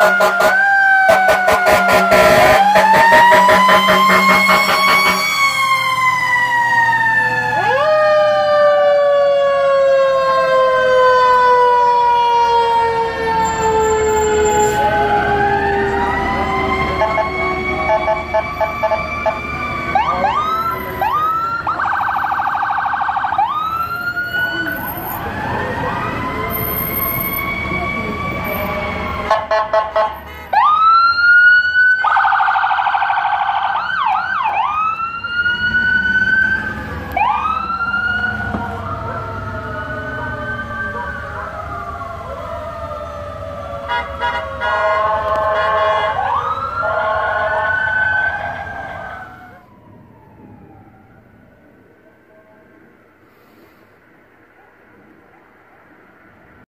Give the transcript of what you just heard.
Thank